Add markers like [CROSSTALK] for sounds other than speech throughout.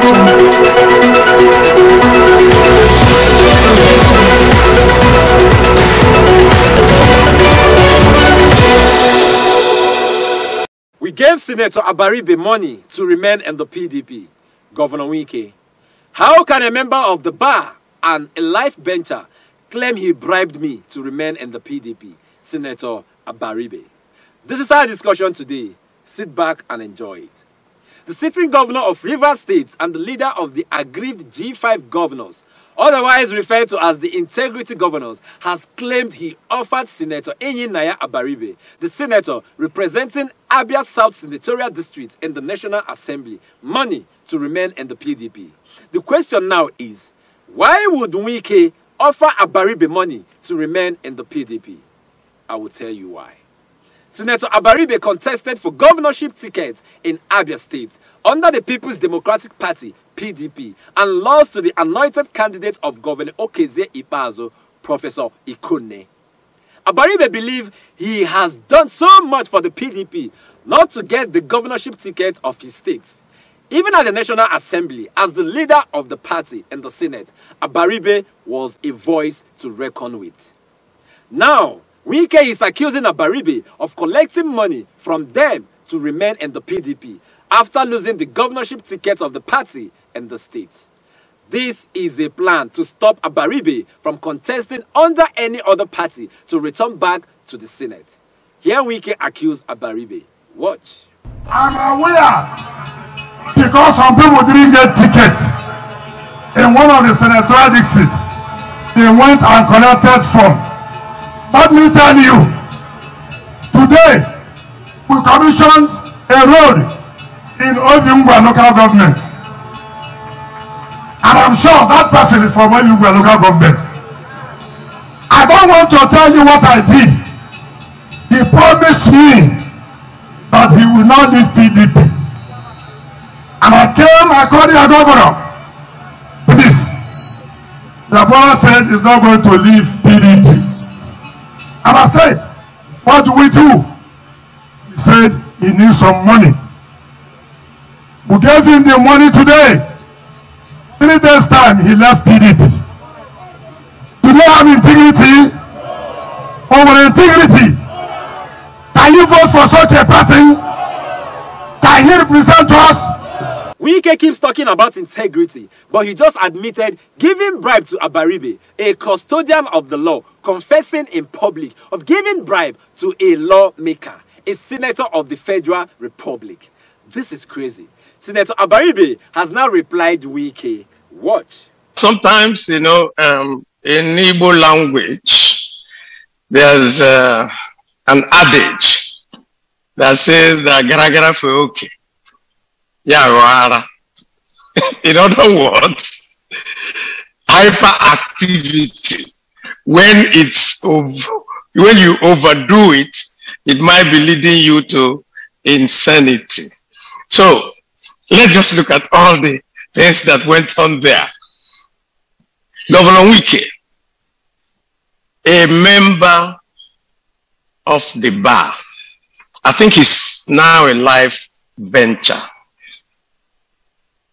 We gave Senator Abaribe money to remain in the PDP. Governor Wike. How can a member of the bar and a life bencher claim he bribed me to remain in the PDP? Senator Abaribe. This is our discussion today. Sit back and enjoy it. The sitting governor of Rivers State and the leader of the aggrieved G5 governors otherwise referred to as the integrity governors, has claimed he offered Senator Enyi Naya Abaribe, the senator representing Abia South Senatorial District in the National Assembly, money to remain in the PDP. The question now is, why would Wike offer Abaribe money to remain in the PDP? I will tell you why. Senator Abaribe contested for governorship tickets in Abia State under the People's Democratic Party PDP and lost to the anointed candidate of Governor Okeze Ipazo, Professor Ikune. Abaribe believes he has done so much for the PDP not to get the governorship ticket of his state. Even at the National Assembly, as the leader of the party in the Senate, Abaribe was a voice to reckon with. Now, Wike is accusing Abaribe of collecting money from them to remain in the PDP after losing the governorship ticket of the party in the state. This is a plan to stop Abaribe from contesting under any other party to return back to the Senate. Here can accuse Abaribe. Watch. I'm aware because some people didn't get tickets in one of the senatorial districts. They went and collected from. Let me tell you, today we commissioned a road in Oviungwa local government. And I'm sure that person is from Oviungwa local government. I don't want to tell you what I did. He promised me that he will not leave PDP. And I came, I called the governor. Please. The brother said he's not going to leave PDP. I said, what do we do? He said he needs some money. We gave him the money today. Three days time, he left PDP. Do they have integrity? Over integrity. Can you vote for such a person? Can he represent us? Wike keeps talking about integrity, but he just admitted giving bribe to Abaribe, a custodian of the law, confessing in public of giving bribe to a lawmaker, a senator of the Federal Republic. This is crazy. Senator Abaribe has now replied Wike. Watch. Sometimes, you know, um, in Igbo language, there's uh, an adage that says that gara gara for okay. Yeah, rara. [LAUGHS] In other words, hyperactivity, when it's over, when you overdo it, it might be leading you to insanity. So let's just look at all the things that went on there. Governor Wike, a member of the bar, I think he's now a life bencher,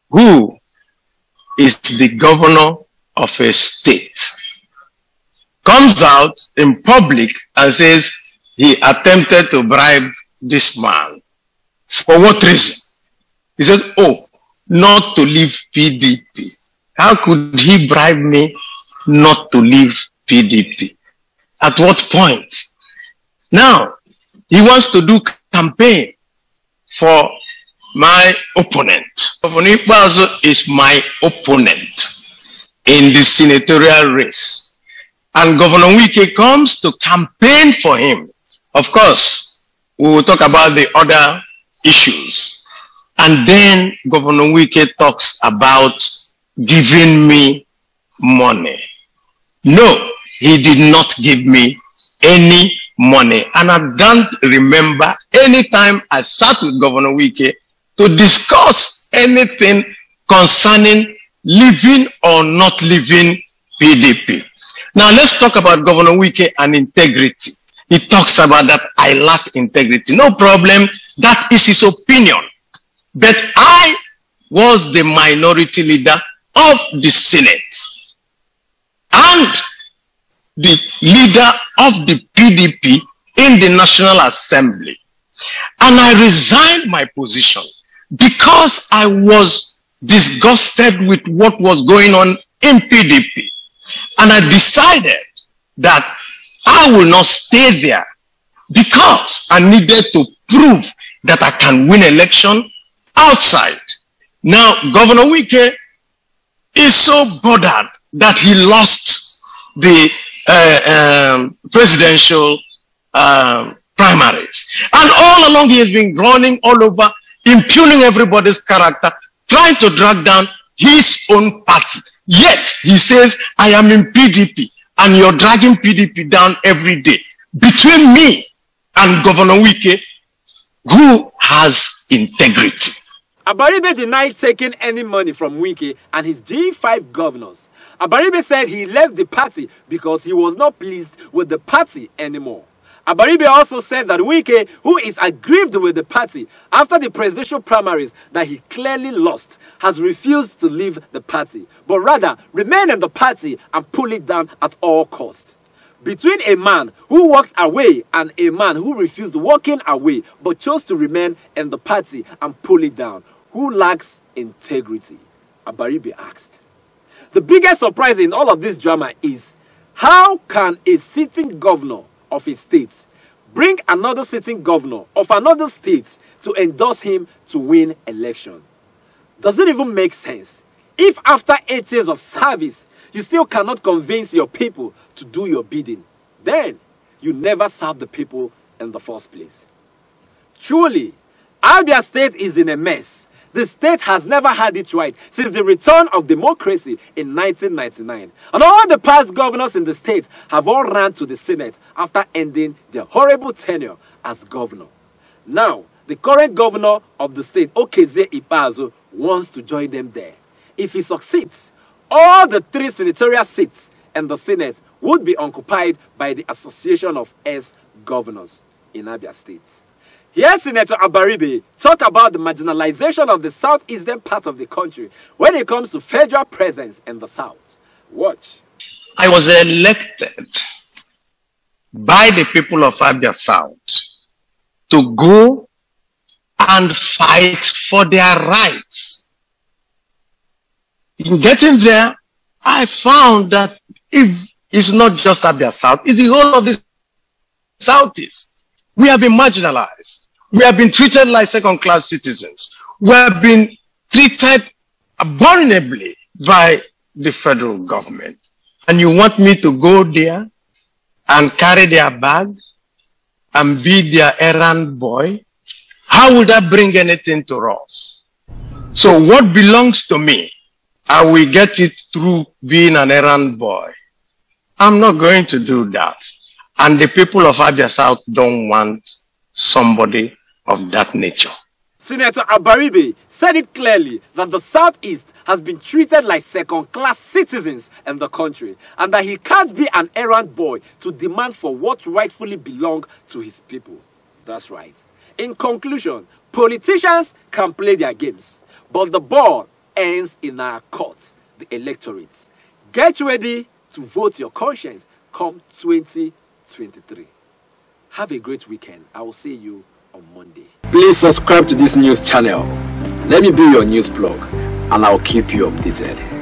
who is the governor of a state, comes out in public and says he attempted to bribe this man. For what reason? He said, oh, not to leave PDP. How could he bribe me not to leave PDP? At what point? Now, he wants to do campaign for my opponent. Governor Ikpeazu is my opponent in the senatorial race. And Governor Wike comes to campaign for him. Of course, we will talk about the other issues. And then Governor Wike talks about giving me money. No, he did not give me any money. And I don't remember any time I sat with Governor Wike to discuss anything concerning living or not living PDP. Now let's talk about Governor Wike and integrity. He talks about that I lack integrity. No problem. That is his opinion. But I was the minority leader of the Senate and the leader of the PDP in the National Assembly. And I resigned my position because I was disgusted with what was going on in PDP. And I decided that I will not stay there because I needed to prove that I can win election outside. Now, Governor Wike is so bothered that he lost the uh, um, presidential um, primaries. And all along he has been running all over, impugning everybody's character, trying to drag down his own party. Yet he says, I am in PDP and you're dragging PDP down every day. Between me and Governor Wike, who has integrity? Abaribe denied taking any money from Wike and his G5 governors. Abaribe said he left the party because he was not pleased with the party anymore. Abaribe also said that Wike, who is aggrieved with the party after the presidential primaries that he clearly lost, has refused to leave the party, but rather remain in the party and pull it down at all costs. Between a man who walked away and a man who refused walking away but chose to remain in the party and pull it down, who lacks integrity? Abaribe asked. The biggest surprise in all of this drama is how can a sitting governor of a state bring another sitting governor of another state to endorse him to win election. Does it even make sense? If after eight years of service, you still cannot convince your people to do your bidding, then you never serve the people in the first place. Truly, Abia State is in a mess the state has never had it right since the return of democracy in 1999. And all the past governors in the state have all ran to the Senate after ending their horrible tenure as governor. Now, the current governor of the state, Okezie Ikpeazu, wants to join them there. If he succeeds, all the three senatorial seats in the Senate would be occupied by the Association of S-Governors in Abia State. Here, Senator Abaribe talk about the marginalization of the southeastern part of the country when it comes to federal presence in the south. Watch. I was elected by the people of Abia South to go and fight for their rights. In getting there, I found that if it's not just Abia South, it's the whole of the Southeast. We have been marginalized. We have been treated like second class citizens. We have been treated abominably by the federal government. And you want me to go there and carry their bag and be their errand boy? How will that bring anything to us? So what belongs to me, I will get it through being an errand boy. I'm not going to do that. And the people of Abia South don't want somebody of that nature. Senator Abaribe said it clearly that the Southeast has been treated like second-class citizens in the country and that he can't be an errand boy to demand for what rightfully belongs to his people. That's right. In conclusion, politicians can play their games, but the ball ends in our court, the electorate. Get ready to vote your conscience come 2023. Have a great weekend. I will see you on Monday. Please subscribe to this news channel. Let me be your news blog and I'll keep you updated.